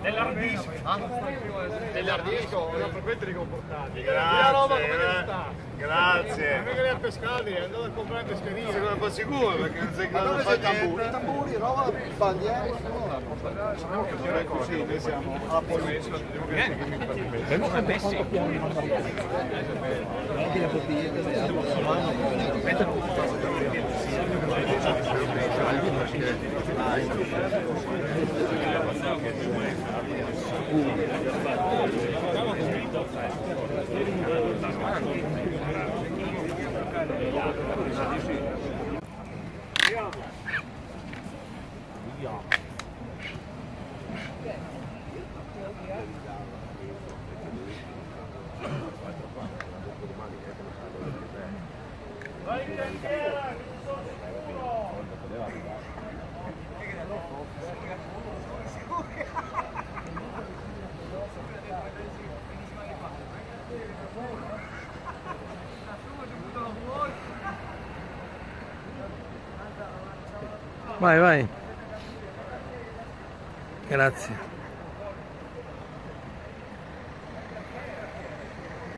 Dell'ardisco. Dell'ardisco, una frequente ricomportati. Grazie. Grazie. Non è che li ha pescati, è andato a comprare pescheria. Sei un po' sicuro perché non sei di sei i fare tamburi? I tamburi, roba, bandiere, no, così, noi siamo alla Vai, Canteira! Vai, vai. Grazie.